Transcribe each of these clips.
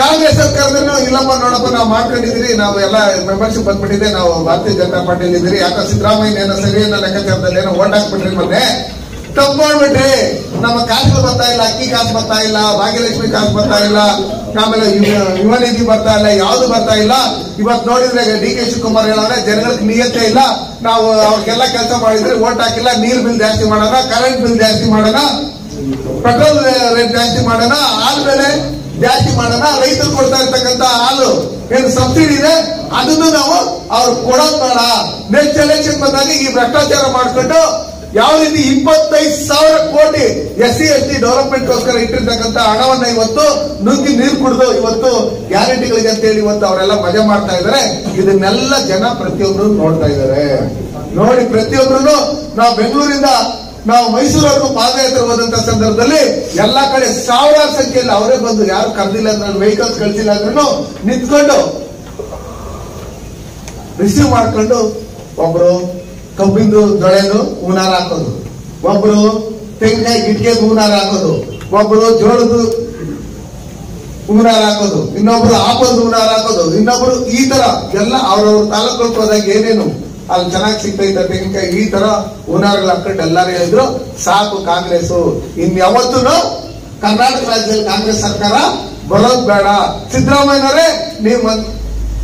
ಕಾಂಗ್ರೆಸ್ ನಾವು ಇಲ್ಲಪ್ಪ ನೋಡಪ್ಪ, ನಾವು ಮಾಡ್ಕೊಂಡಿದ್ರಿ ನಾವು ಎಲ್ಲ ಮೆಂಬರ್ಶಿಪ್ ಬಂದ್ಬಿಟ್ಟಿದೆ, ನಾವು ಭಾರತೀಯ ಜನತಾ ಪಾರ್ಟಿಯಲ್ಲಿ ಇದ್ದೀರಿ. ಯಾಕೋ ಸಿದ್ದರಾಮಯ್ಯ ಏನೋ ಸರಿ ಅನ್ನೋ ಲೆಕ್ಕಾಚಾರದಲ್ಲಿ ಏನೋ ಓಟ್ ಹಾಕ್ಬಿಟ್ರಿ ಮೊನ್ನೆ. ತಪ್ಪು ಮಾಡ್ಬಿಟ್ರಿ. ನಮ್ಮ ಕಾಸು ಬರ್ತಾ ಇಲ್ಲ, ಅಕ್ಕಿ ಕಾಸು ಬರ್ತಾ ಇಲ್ಲ, ಭಾಗ್ಯಲಕ್ಷ್ಮಿ ಕಾಸು ಬರ್ತಾ ಇಲ್ಲ, ಆಮೇಲೆ ಯುವ- ನಿಧಿ ಬರ್ತಾ ಇಲ್ಲ, ಯಾವ್ದು ಬರ್ತಾ ಇಲ್ಲ. ಇವತ್ತು ನೋಡಿದ್ರೆ ಡಿ ಕೆ ಶಿವಕುಮಾರ್ ಹೇಳವ್ರೆ ಜನಗಳಿಗೆ ನಿಯತ್ತೆ ಇಲ್ಲ. ನಾವು ಅವ್ರಿಗೆಲ್ಲ ಕೆಲಸ ಮಾಡಿದ್ರೆ ಓಟ್ ಹಾಕಿಲ್ಲ, ನೀರ್ ಬಿಲ್ ಜಾಸ್ತಿ ಮಾಡೋಣ ಕರೆಂಟ್ ಬಿಲ್ ಜಾಸ್ತಿ ಮಾಡೋಣ ಪೆಟ್ರೋಲ್ ರೇಟ್ ಜಾಸ್ತಿ ಮಾಡೋಣ. ಬೆಲೆ ಜಾಸ್ತಿ ಮಾಡೋಣ, ರೈತರು ಕೊಡ್ತಾ ಇರ್ತಕ್ಕಂತ ಹಾಲು ಏನು ಸಬ್ಸಿಡಿ ಇದೆ, ಅದನ್ನು ನಾವು ಅವ್ರು ಕೊಡೋದ್ ಬೇಡ. ನೆಕ್ಸ್ಟ್ ಎಲೆಕ್ಷನ್ ಬಂದಾಗ ಈ ಭ್ರಷ್ಟಾಚಾರ ಮಾಡ್ಕೊಂಡು ಯಾವ ರೀತಿ ಇಪ್ಪತ್ತೈದು ಸಾವಿರ ಕೋಟಿ ಎಸ್ ಸಿ, ಎಸ್ ಟಿ ಡೆವಲಪ್ಮೆಂಟ್ಗೋಸ್ಕರ ಇಟ್ಟಿರ್ತಕ್ಕಂಥ ಹಣವನ್ನ ಇವತ್ತು ನುಗ್ಗಿ ನೀರು ಕುಡಿದು ಇವತ್ತು ಗ್ಯಾರಂಟಿಗಳಿಗೆ ಅಂತ ಹೇಳಿ ಇವತ್ತು ಅವರೆಲ್ಲ ಮಜಾ ಮಾಡ್ತಾ ಇದಾರೆ. ಇದನ್ನೆಲ್ಲ ಜನ ಪ್ರತಿಯೊಬ್ರು ನೋಡ್ತಾ ಇದ್ದಾರೆ ನೋಡಿ ಪ್ರತಿಯೊಬ್ರು ನಾವು ಬೆಂಗಳೂರಿಂದ ನಾವು ಮೈಸೂರನ್ನು ಪಾದಯಾತ್ರೆ ಹೋದಂತ ಸಂದರ್ಭದಲ್ಲಿ ಎಲ್ಲಾ ಕಡೆ ಸಾವಿರಾರು ಸಂಖ್ಯೆಯಲ್ಲಿ ಅವರೇ ಬಂದು, ಯಾರು ಕರೆದಿಲ್ಲ ಅಂದ್ರೆ ವೆಹಿಕಲ್ಸ್ ಕಳಿಸಿಲ್ಲ ಅಂದ್ರೂ ನಿಂತ್ಕೊಂಡು ರಿಸೀವ್ ಮಾಡ್ಕೊಂಡು ಒಬ್ರು ಕಬ್ಬಿಂದು ದೊಳೆದು ಹೂನಾರ ಹಾಕೋದು, ಒಬ್ರು ತೆಂಗಿನ ಗಿಟ್ಗೆ ಹೂನಾರ ಹಾಕೋದು, ಒಬ್ರು ಜೋಳದ್ದು ಹೂನಾರ ಹಾಕೋದು, ಇನ್ನೊಬ್ರು ಆಪದ ಹೂನಾರ ಹಾಕೋದು, ಇನ್ನೊಬ್ರು ಈ ತರ ಎಲ್ಲ ಅವ್ರವ್ರ ತಾಲೂಕು ಹೋದಾಗ ಏನೇನು ಅಲ್ಲಿ ಚೆನ್ನಾಗಿ ಸಿಗ್ತೈತೆ ತೆಂಗಿನಕಾಯಿ ಈ ತರ ಹೂನಾರಗಳು ಹಾಕೊಂಡು ಎಲ್ಲಾರು ಹೇಳಿದ್ರು, ಸಾಕು ಕಾಂಗ್ರೆಸ್ ಇನ್ ಯಾವತ್ತೂ ಕರ್ನಾಟಕ ರಾಜ್ಯದಲ್ಲಿ ಕಾಂಗ್ರೆಸ್ ಸರ್ಕಾರ ಬರೋದ್ ಬೇಡ. ಸಿದ್ದರಾಮಯ್ಯನವರೇ, ನೀವು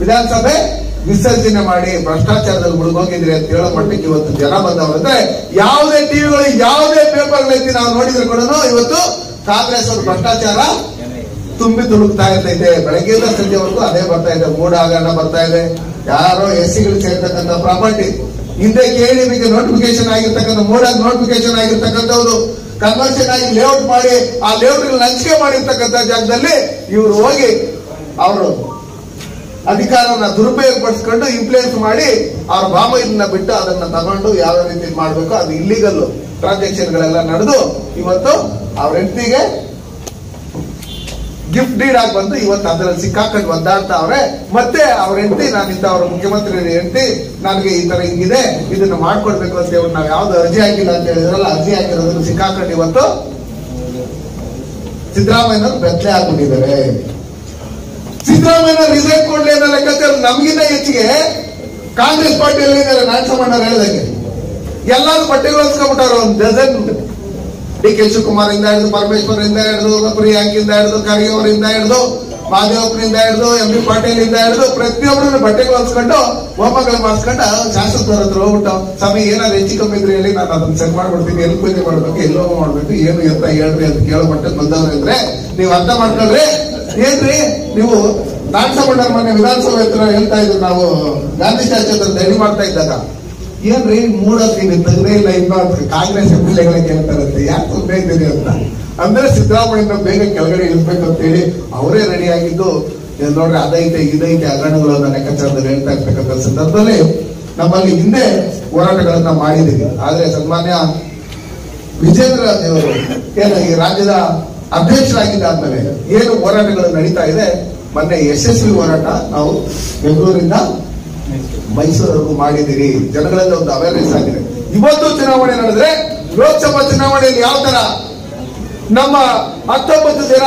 ವಿಧಾನಸಭೆ ವಿಸರ್ಜನೆ ಮಾಡಿ, ಭ್ರಷ್ಟಾಚಾರದಲ್ಲಿ ಮುಳುಗೋಗಿದ್ರಿ ಅಂತ ಹೇಳೋ ಮಟ್ಟಕ್ಕೆ ಇವತ್ತು ಜನ ಬಂದವರಂದ್ರೆ ಯಾವುದೇ ಟಿವಿಗಳು ಯಾವುದೇ ಪೇಪರ್ಗಳೈತಿ ನಾವು ನೋಡಿದ್ರೆ ಕೂಡ ಇವತ್ತು ಕಾಂಗ್ರೆಸ್ ಅವರು ಭ್ರಷ್ಟಾಚಾರ ತುಂಬಿ ತುಳುಕ್ತಾ ಇರ್ತೈತೆ ಬೆಳಗ್ಗೆಯಿಂದ ಸಂಜೆವರೆಗೂ ಅದೇ ಬರ್ತಾ ಇದೆ. ಮೂಡ ಹಗರಣ ಬರ್ತಾ ಇದೆ. ಯಾರೋ ಎಸ್ ಸಿಗಳು ಸೇರ್ತಕ್ಕಂಥ ಪ್ರಾಪರ್ಟಿ ಹಿಂದೆ ಕೇಳಿ ನಿಮಗೆ ನೋಟಿಫಿಕೇಶನ್ ಆಗಿರ್ತಕ್ಕಂಥ, ಮೂಡ ನೋಟಿಫಿಕೇಶನ್ ಆಗಿರ್ತಕ್ಕಂಥವ್ರು ಕನ್ವರ್ಷನ್ ಆಗಿ ಲೇಔಟ್ ಮಾಡಿ, ಆ ಲೇಔಟ್ ಲಂಚಿಕೆ ಮಾಡಿರ್ತಕ್ಕಂಥ ಜಾಗದಲ್ಲಿ ಇವರು ಹೋಗಿ ಅವರು ಅಧಿಕಾರನ ದುರುಪಯೋಗ ಪಡಿಸ್ಕೊಂಡು ಇಂಪ್ಲೇಸ್ ಮಾಡಿ ಅವ್ರ ಬಾಮೈನ ಬಿಟ್ಟು ಅದನ್ನ ತಗೊಂಡು ಯಾವ ರೀತಿ ಮಾಡಬೇಕು ಅದು ಇಲ್ಲಿಗಲ್ಲು ಟ್ರಾನ್ಸಾಕ್ಷನ್ ಗಳೆಲ್ಲ ನಡೆದು ಇವತ್ತು ಅವ್ರ ಹೆಂಡತಿಗೆ ಗಿಫ್ಟ್ ಡೀಡ್ ಆಗಿ ಬಂದು ಇವತ್ತು ಅದರಲ್ಲಿ ಸಿಕ್ಕಾಕೊಂಡು ಒದ್ದಾಡ್ತಾವ್ರೆ ಮತ್ತೆ ಅವ್ರ ಹೆಂಡತಿ, ನಾನು ಅವ್ರ ಮುಖ್ಯಮಂತ್ರಿ ಹೆಂಡತಿ, ನನಗೆ ಈ ತರ ಹಿಂಗಿದೆ, ಇದನ್ನ ಮಾಡ್ಕೊಡ್ಬೇಕು ಅಂತ ಹೇಳಿ ನಾವು ಯಾವ್ದು ಅರ್ಜಿ ಹಾಕಿಲ್ಲ ಅಂತ ಹೇಳಿದ್ರಲ್ಲ, ಅರ್ಜಿ ಹಾಕಿರೋದನ್ನ ಸಿಕ್ಕಾಕೊಂಡು ಇವತ್ತು ಸಿದ್ದರಾಮಯ್ಯನವರು ಬೆತ್ತಲೆ ಆಗ್ಬಿಟ್ಟಿದ್ದಾರೆ. ಸಿದ್ದರಾಮಯ್ಯ ರಿಸೈನ್ ಕೊಡ್ಲಿ ಅನ್ನೋ ಲೆಕ್ಕಾಚಾರ ನಮಗಿಂತ ಹೆಚ್ಚಿಗೆ ಕಾಂಗ್ರೆಸ್ ಪಾರ್ಟಿಯಲ್ಲಿ ನಾಟಕ ಮಾಡೋರು ಹೇಳ್ದಂಗೆ. ಎಲ್ಲಾರು ಬಟ್ಟೆಗಳು ಹೊಲ್ಸ್ಕೊಂಡ್ಬಿಟ್ಟಾರ ಒಂದು ಡಜನ್ ಡಿ ಕೆ ಶಿವಕುಮಾರ್ ಇಂದ ಹಿಡಿದು ಪರಮೇಶ್ವರ್ ಇಂದ ಹಿಡಿದು ಪ್ರಿಯಾಂಕಿಂದ ಹಿಡಿದು ಖರ್ಗೆ ಅವರಿಂದ ಹಿಡಿದು ಮಾದೇವಪ್ಪನಿಂದ ಹಿಡಿದು ಎಂ ಬಿ ಪಾಟೀಲ್ ಇಂದ ಹಿಡಿದು ಪ್ರತಿಯೊಬ್ಬರನ್ನು ಬಟ್ಟೆಗೆ ಹೊಲ್ಸ್ಕೊಂಡು ಹೋಮಗಳು ಮಾಡಿಸ್ಕೊಂಡು ಶಾಸಕರ ಹತ್ರ ಹೋಗ್ಬಿಟ್ಟು ಸಮಯ ಏನಾದ್ರು ಹೆಚ್ಚು ಕಮ್ಮಿ ಇದ್ರೆ ಹೇಳಿ, ನಾನು ಅದನ್ನ ಸೆಟ್ ಮಾಡ್ಬಿಡ್ತೀನಿ. ಎಲ್ಲಿ ಪೂಜೆ ಮಾಡ್ಬೇಕು, ಎಲ್ಲೋ ಮಾಡ್ಬೇಕು, ಏನು ಎಂತ ಹೇಳ್ರಿ ಅಂತ ಕೇಳೋ ಮಟ್ಟಕ್ಕೆ ಬಂದವ್ರು ಇದ್ರೆ ನೀವು ಅರ್ಥ ಮಾಡ್ಕೊಳ್ರಿ. ಏನ್ರಿ? ನೀವು ನಾಟಸಮಣ್ಣರ ಮನೆ ವಿಧಾನಸಭೆ ಹತ್ರ ಹೇಳ್ತಾ ಇದ್ರು ನಾವು, ಗಾಂಧಿ ಹತ್ರ ರೆಡಿ ಮಾಡ್ತಾ ಇದ್ದಾಗ. ಏನ್ರಿ ಮೂಡೋದ್ ನೀವು ತೆಗ್ದೇ ಇಲ್ಲ ಇನ್ನು ಕಾಂಗ್ರೆಸ್ ಎಂ ಎಲ್ ಎಗಳ ಕೇಳ್ತಾರಂತೆ, ಯಾಕೆ ತೊಂದರೆ ಇದ್ದೀರಿ ಅಂತ? ಅಂದ್ರೆ ಸಿದ್ದರಾಮಯ್ಯ ಬೇಗ ಕೆಳಗಡೆ ಇಳಿಸ್ಬೇಕಂತ ಹೇಳಿ ಅವರೇ ರೆಡಿ ಆಗಿದ್ದು ನೋಡ್ರಿ, ಅದೈತೆ, ಇದೈತೆ ಹಗರಣಗಳು ಅನ್ನೋ ಲೆಕ್ಕಾಚಾರದಲ್ಲಿ ಹೇಳ್ತಾ ಇರ್ತಕ್ಕಂಥ ಸಂದರ್ಭದಲ್ಲಿ ನಮ್ಮಲ್ಲಿ ಹಿಂದೆ ಹೋರಾಟಗಳನ್ನ ಮಾಡಿದ್ದೀವಿ. ಆದ್ರೆ ಸನ್ಮಾನ್ಯ ವಿಜೇಂದ್ರ ದೇವರು, ಏನು ಈ ರಾಜ್ಯದ ಅಧ್ಯಕ್ಷರಾಗಿದ್ದಾದ್ಮೇಲೆ ಏನು ಹೋರಾಟಗಳು ನಡೀತಾ ಇದೆ, ಮೊನ್ನೆ ಯಶಸ್ವಿ ಹೋರಾಟ ನಾವು ಬೆಂಗಳೂರಿಂದ ಮೈಸೂರವರೆಗೂ ಮಾಡಿದ್ದೀರಿ. ಜನಗಳಲ್ಲಿ ಒಂದು ಅವೇರ್ನೆಸ್ ಆಗಿದೆ. ಇವತ್ತು ಚುನಾವಣೆ ನಡೆದ್ರೆ ಲೋಕಸಭಾ ಚುನಾವಣೆಯಲ್ಲಿ ಯಾವ ತರ? ನಮ್ಮ ಹತ್ತೊಂಬತ್ತು ಜನ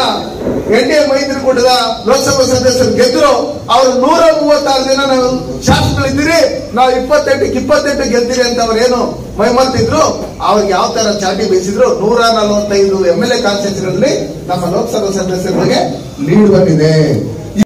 ಎನ್ ಎ ಮೈತ್ರಿಕೂಟದ ಲೋಕಸಭಾ ಸದಸ್ಯರು ಗೆದ್ದರು ಅವರು ನೂರ ಮೂವತ್ತಾರು ಜನ ನಾವು ಶಾಸಕರಿದ್ದೀರಿ. ನಾವು ಇಪ್ಪತ್ತೆಂಟಕ್ಕೆ ಇಪ್ಪತ್ತೆಂಟು ಗೆದ್ದಿರಿ ಅಂತ ಏನು ಮೈಮರ್ತಿದ್ರು. ಅವ್ರಿಗೆ ಯಾವ ತರ ಚಾಟಿ ಬೀಸಿದ್ರು? ನೂರ ನಲವತ್ತೈದು ಎಂ ಎಲ್ ಎ ಕಾನ್ಸ್ಟಿಟ್ಯೂನ್ಸಿಗಳಲ್ಲಿ ನಮ್ಮ ಲೋಕಸಭಾ ಸದಸ್ಯರಿಗೆ ಲೀಡ್ ಬಂದಿದೆ.